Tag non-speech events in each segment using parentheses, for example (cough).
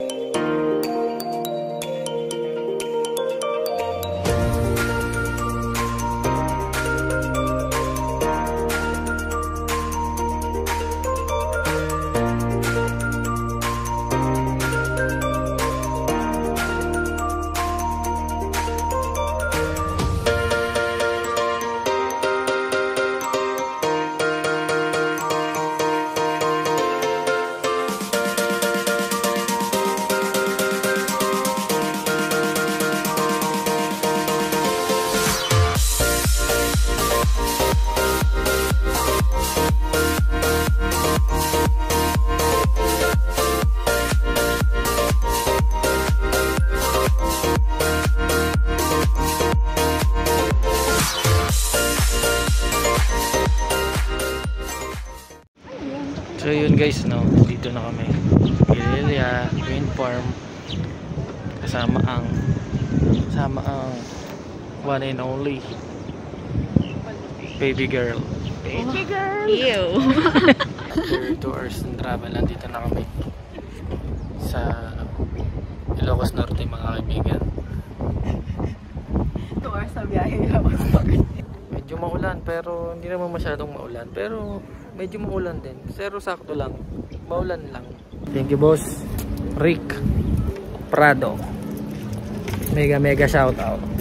So one and only baby girl. Baby girl. Ew. (laughs) After 2 hours ng travel, nandito na kami sa Ilocos Norte mga kaibigan. Two hours na biyahe ako. Medyo maulan pero hindi naman masyadong maulan. Pero medyo maulan din. Pero sakto lang. Maulan lang. Thank you boss. Rick Prado. Mega mega shout out.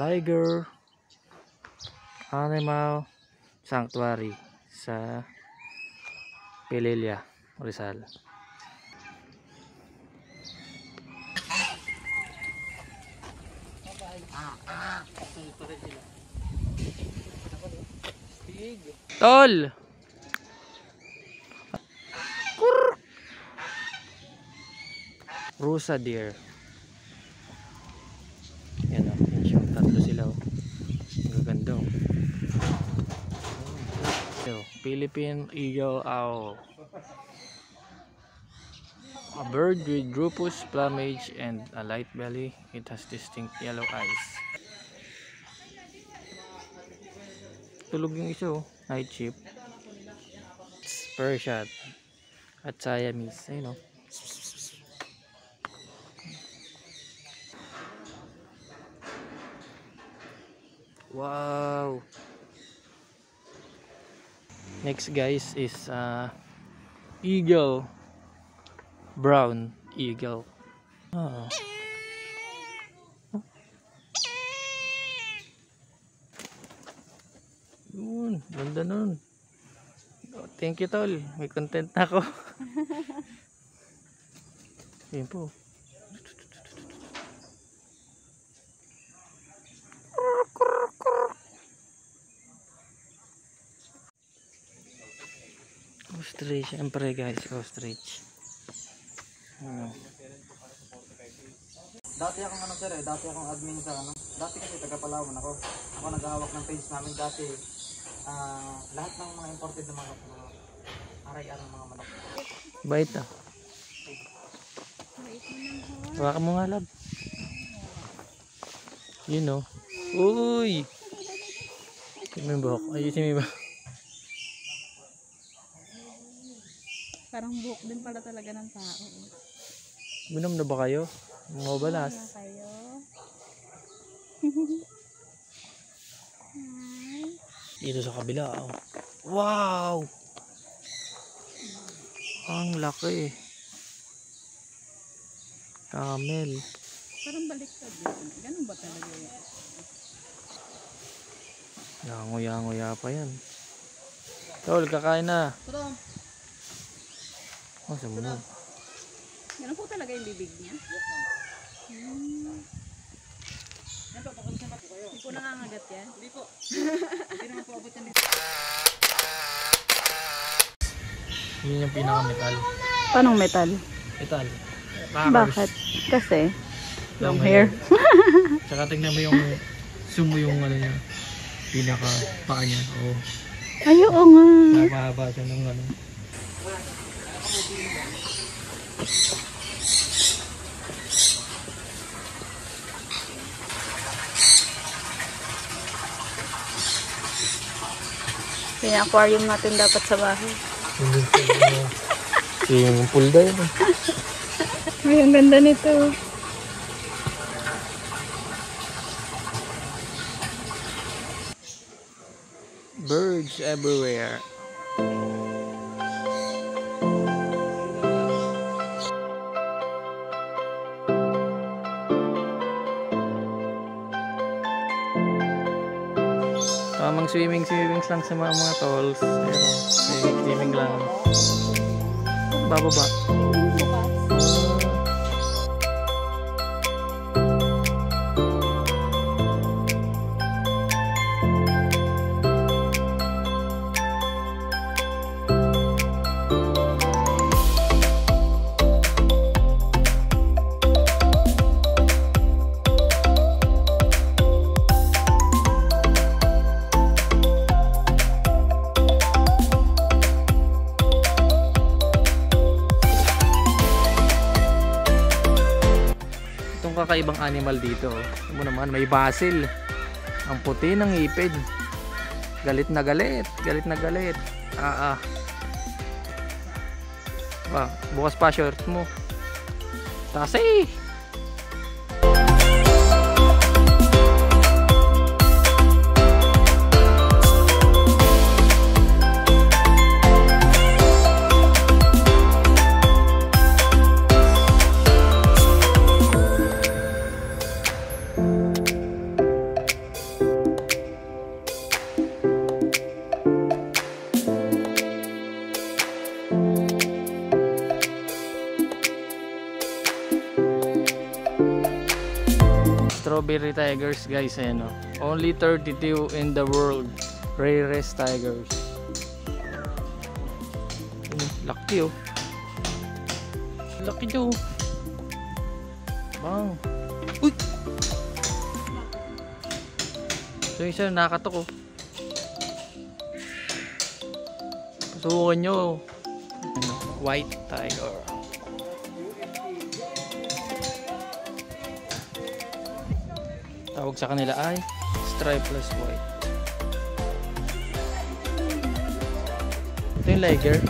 Tiger Animal Sanctuary sa Pililia, Rizal. Tol! Rusa deer. Philippine Eagle Owl. A bird with rufous plumage and a light belly. It has distinct yellow eyes. Tulog yung isa oh. Night shift. Spur shot. At Siamese. Ayun oh. Wow. Next guys is uh, eagle. Brown eagle. Ah. Yun, ganda nun. Oh, Thank you tol. May content na ako. (laughs) Yan po. Ostrich, syempre guys, ostrich. Ano? Dati akong ano sir eh, dati akong admin sa ano. Dati kasi taga Palawan ako. Ako naghahawak ng page namin dati. ah lahat ng mga imported na mga aray-aray ng mga manok. Bait ah. Hawakan mo nga lab. Yun oh. Uy! Tingnan mo yung buhok. Ayusin mo yung buhok. Parang buhok din pala talaga ng tao. Minom na ba kayo? Mga balas. Wala kayo. (laughs) Dito sa kabila oh. Wow! Ang laki. Camel. Parang baliktad yun. Ganun ba talaga yun? Yango-yango pa yan. Tol, kakain na. Oh, sumunod. Ganun po talaga yung bibig niya. Hmm. Hindi po nangangagat yan. Hindi po. (laughs) Hindi naman po abot yan dito. Yun yung pinaka-metal. Paano metal? Metal. Bakit? Kasi, Long long hair. (laughs) Tsaka tingnan mo yung sumo yung ano niya. Pinaka paa niya. Oo. Ay, oo nga. Napahaba siya ng ano. Kaya aquarium natin dapat sa bahay. Yung pool da yun. Ay, ang ganda nito. Birds everywhere. Swimming swimming lang sa mga mga tolls. Ayun, swimming swimming lang. Bababa. Kakaibang animal dito. Ito mo naman, may basil. Ang puti ng ipid. Galit na galit. Galit na galit. Ah, ah. Ba, bukas pa short mo. Tasi! Strawberry tigers guys ayan oh. Only 32 in the world. Rarest tigers. Ano, Laki oh. Laki nyo. Bang. Uy! So yung isa nakatok oh. Subukan nyo. White tiger. Tawag sa kanila ay stripeless white. Ito yung liger.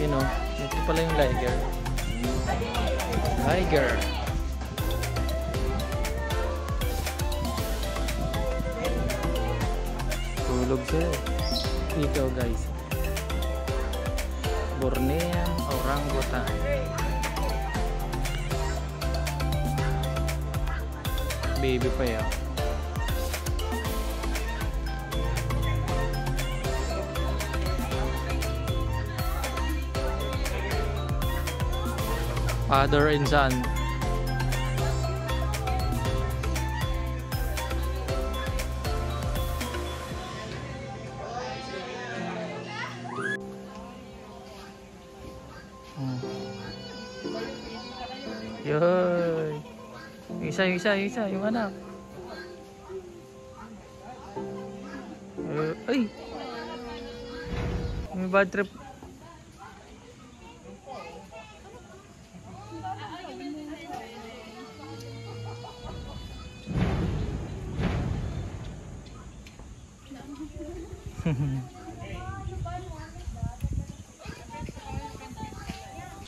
You know, ito pala yung liger. Liger. Tulog siya. Ikaw guys. Bornean orangutan. Baby pa yan. Father and son. Isa, isa, yung anak. Eh, ay! May bad trip.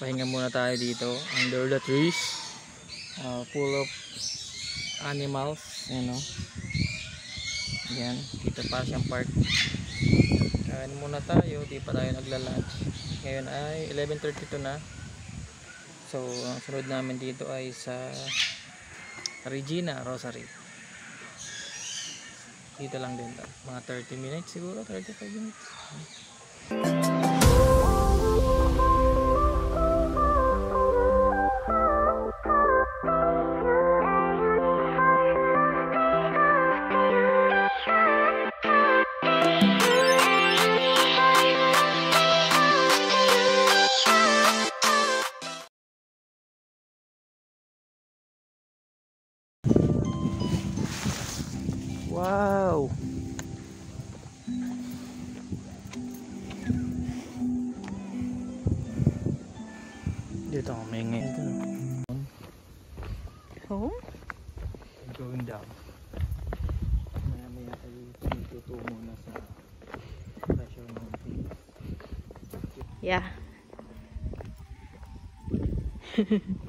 Pahinga muna tayo dito under the trees uh, full of animals. You know yan dito pa siyang park. Kain muna tayo di pa tayo nagla-lunch. Ngayon ay 11.32 na. So ang sunod namin dito ay sa Regina Rosary. Dito lang din. Mga 30 minutes siguro, 35 minutes. Wow! Dito ako may ngayon. Oh? Going down. Maya maya tayo tutungo na sa pressure mountain. Yeah. (laughs)